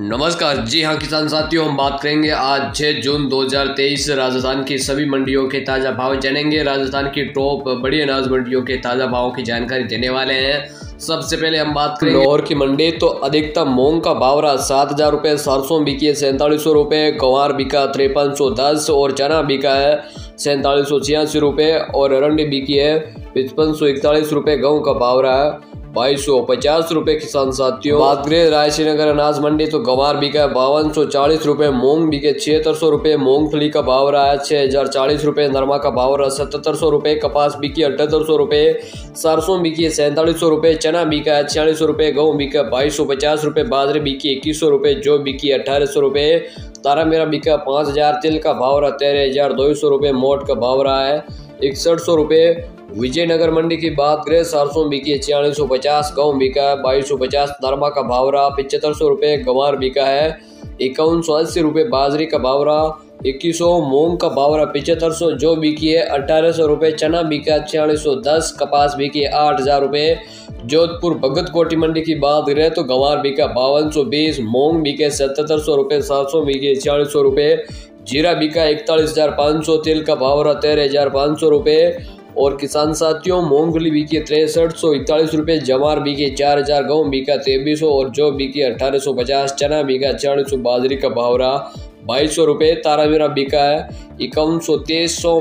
नमस्कार। जी हाँ किसान साथियों, हम बात करेंगे आज 6 जून 2023 राजस्थान की सभी मंडियों के ताज़ा भाव जानेंगे। राजस्थान की टॉप, बड़ी अनाज मंडियों के ताज़ा भावों की जानकारी देने वाले हैं। सबसे पहले हम बात करें लाहौर की मंडी तो अधिकतम मूंग का भाव रहा सात हज़ार रुपये, सरसों बिकी है सैंतालीस सौ रुपये, गंवार बिका तिरपन सौ दस और चना बिका है सैंतालीस सौ छियासी रुपये और अरंडी बिकी है पचपन सौ इकतालीस रुपये, गेहूँ का भाव रहा है। बाईस सौ पचास रूपए किसान साथियों। बात करें रायश्रीनगर अनाज मंडी तो गवार बिका बावन सौ चालीस रूपए, मूंग बिके छिहत्तर सौ रूपए, मूंगफली का भाव रहा है छह हज़ार चालीस रूपए, नरमा का भाव रहा सतहत्तर सौ रूपए, कपास बिकी अठहत्तर सौ रूपए, सरसों बिकी सैंतालीस सौ रूपए, चना बिका है छियालीस सौ रूपए, गेहूँ बिका बाईस सौ पचास रूपए, बाजरे बिकी इक्कीस सौ रूपए, जो बिकी अठारह सौ रूपए, तारा मेरा बिका पाँच हज़ार, तिल का भाव रहा तेरह हज़ार दो सौ रूपए, मोट का भाव रहा है इकसठ सौ रुपये विजयनगर मंडी की बात करें सरसों बिकी है छियालीस सौ पचास, गेहूँ बिका है, बाईस सौ पचास नरमा का भाव रहा पिछहत्तर सौ रुपये, गंवार बिका है, इक्यावन सौ अस्सी रुपये, बाजरी का भावरा इक्कीस सौ, मूंग का भाव रहा पिछहत्तर सौ, जो बिकी है अठारह सौ रुपये, चना बिका छियालीस सौ दस, कपास बिकी आठ हज़ार रुपये। जोधपुर भगत कोटी मंडी की बात करें तो गंवार बिका बावन सौ बीस, मूंग बिके सतहत्तर सौ रुपये, सात सौ बिके, छियालीस सौ रुपये। जीरा बिका इकतालीस हज़ार पाँच सौ, तेल का भावरा तेरह हज़ार पाँच सौ रुपये। और किसान साथियों, मूंगफली बिकी तिरसठ सौ इकतालीस रुपये, जवार बिके चार हज़ार, गेहूँ बीका तेईस सौ और जो बिकी अठारह सौ पचास, चना बिका चालीस सौ, बाजरी का भावरा बाईस सौ रुपये तारावीरा बिका है इक्यावन सौ तेईस सौ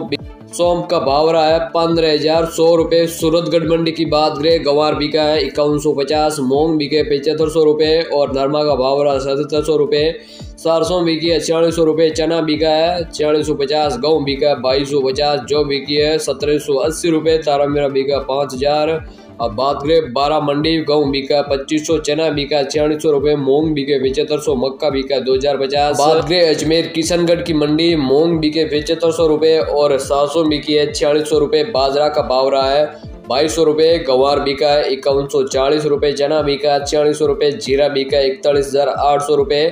सोम का भाव रहा है, पंद्रह हज़ार सौ रुपये। सूरतगढ़ मंडी की बात करें, गंवार बिका है इक्यावन सौ पचास, मूंग बिके पचहत्तर सौ रुपये और नरमा का भाव रहा है सतहत्तर सौ रुपये। सरसों बिकी है छियालीस सौ रुपये, चना बिका है छियालीस सौ पचास गेहूँ बिका है बाईस सौ पचास, जौ बिकी है सत्रह सौ अस्सी रुपये तारा मेरा बिका पाँच हज़ार। अब बात करें बारह मंडी, गेहूँ बिका, पच्चीस सौ, चना बिका, छियालीस सौ रुपये मूंग बिके, पचहत्तर सौ मक्का बिका, दो हज़ार पचास। बात करें अजमेर, किशनगढ़ की मंडी, मूंग बिके, पचहत्तर सौ रुपये और सरसों बिकी है, छियालीस सौ रुपये बाजरा का भाव रहा है। बाईस सौ रुपये गंवार बिका है, इक्यावन सौ चालीस रुपये चना बिका, छियालीस सौ रुपये जीरा बिका, इकतालीस हज़ार आठ सौ रुपये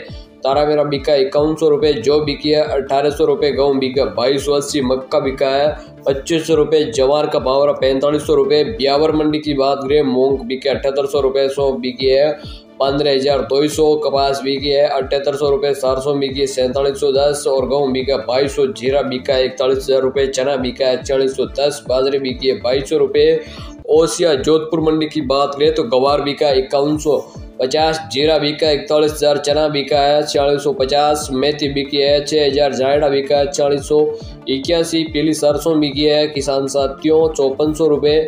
तारा मेरा बिका इक्यावन सौ रुपये, जो बिकी है अठारह सौ रुपये गेहूँ बिका बाईस सौ, अस्सी मक्का बिका है पच्चीस सौ रुपये, जवार का भाव रहा पैंतालीस सौ रुपये, ब्यावर मंडी की बात करें, मूंग बिके अठहत्तर सौ रुपये, सौ बिकी है पंद्रह हज़ार दो सौ, कपास बिकी है अठहत्तर सौ रुपये सौ बिकी है सैंतालीस सौ, दस और गेहूँ बिका बाईस सौ, जीरा बिका है इकतालीस हज़ार रुपये, चना बिका है चालीस सौ, दस, बाजरे बिकी है बाईस सौ रुपये। ओसिया जोधपुर मंडी की बात करें तो गवार बिका इक्यावन सौ पचास जीरा बीका इकतालीस हज़ार चना बीका है चालीस सौ पचास मेथी बिकी है छः हज़ार जायड़ा बिका, चालीस सौ इक्यासी पीली सरसों बिकी है, किसान साथियों, चौपन सौ रुपये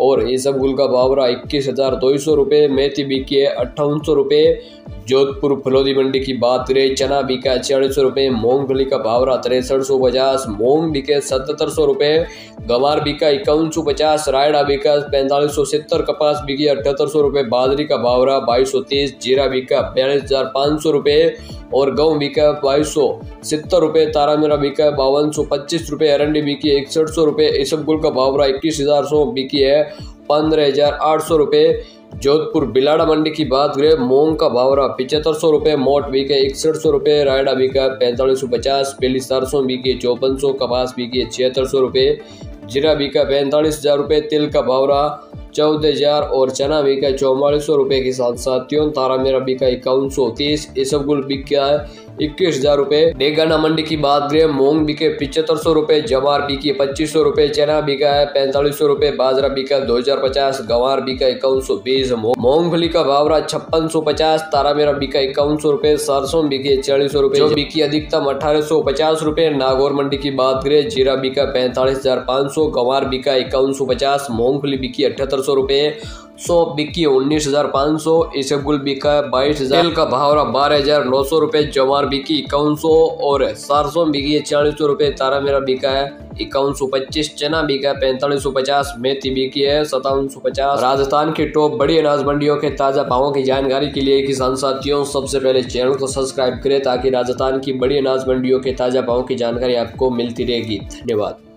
और ये सब गुल का भाव रहा इक्कीस हज़ार दो सौ रुपये, मेथी बिकी है अट्ठावन सौ रुपये, जोधपुर फलोदी मंडी की बात करें चना बिका छियालीस सौ रुपये, मूंगफली का भाव रहा तिरसठ सौ पचास, मूंग बिके सतहत्तर सौ रुपये, गवार बिका इक्यावन सौ पचास, रायडा बिका पैंतालीस सौ सत्तर, कपास बिकी अठहत्तर सौ रुपये, बाजरी का भाव रहा बाईस सौ तीस, जीरा बिका बयालीस हज़ार पाँच सौ रुपये और गेहूँ बिका बाईस सौ सत्तर रुपये तारा मेरा बिका बावन सौ पच्चीस रुपये, अरंडी बिकी इकसठ सौ रुपये इसबगुल का भाव रहा इक्कीस हज़ार सौ बिकी है। पंद्रह हज़ार आठ सौ रुपये जोधपुर बिलाड़ा मंडी की बात करें, मूंग का भाव रहा पिछहत्तर सौ रुपये मोट बिके इकसठ सौ रुपये रायडा बिका पैंतालीस सौ पचास, पीली सरसों बिकी चौपन सौ, कपास बीके छिहत्तर सौ रुपये जीरा बीका पैंतालीस हज़ार रुपये तिल का भावरा चौदह हज़ार और चना बीका चौवालीस सौ रुपये के साथ साथियों तारा मेरा बिका इक्यावन सौ तीस। इसबगुल बिका है इक्कीस हज़ार रूपए डेगाना मंडी की बात करें, मूंग बिके पिछहत्तर सौ रुपए जवार बिकी पच्चीस सौ रुपए चना बिका है पैंतालीस सौ रुपए बाजरा बिका दो हज़ार पचास, गंवार बिका इक्यावन सौ बीस मूंगफली का भावरा छप्पन सौ पचास तारा मेरा बिका इक्यावन सौ रुपए सरसों बिके चालीस सौ रुपए बिकी अधिकतम अठारह सौ पचास रुपए नागौर मंडी की बात करें, जीरा बिका पैंतालीस हज़ार पाँच सौ, गंवार बिका इक्यावन सौ पचास, मूंगफली बिकी अठहत्तर सौ रूपए सौ बिक्की उन्नीस हज़ार पाँच सौ, इसबगुल बिका बाईस हज़ार। का भावरा बारह हज़ार नौ सौ रूपए जवार बिकी इक्यावन सौ और सरसों बिकी है चालीस सौ रुपये तारा मेरा बिका है। इक्यावन सौ पच्चीस, चना बिका है, पैंतालीस सौ पचास, मेथी बिकी है सतावन सौ पचास। राजस्थान की टॉप बड़ी अनाज मंडियों के ताज़ा भावों की जानकारी के लिए किसान साथियों, सबसे पहले चैनल को सब्सक्राइब करें ताकि राजस्थान की बड़ी अनाज मंडियों के ताज़ा भावों की जानकारी आपको मिलती रहेगी। धन्यवाद।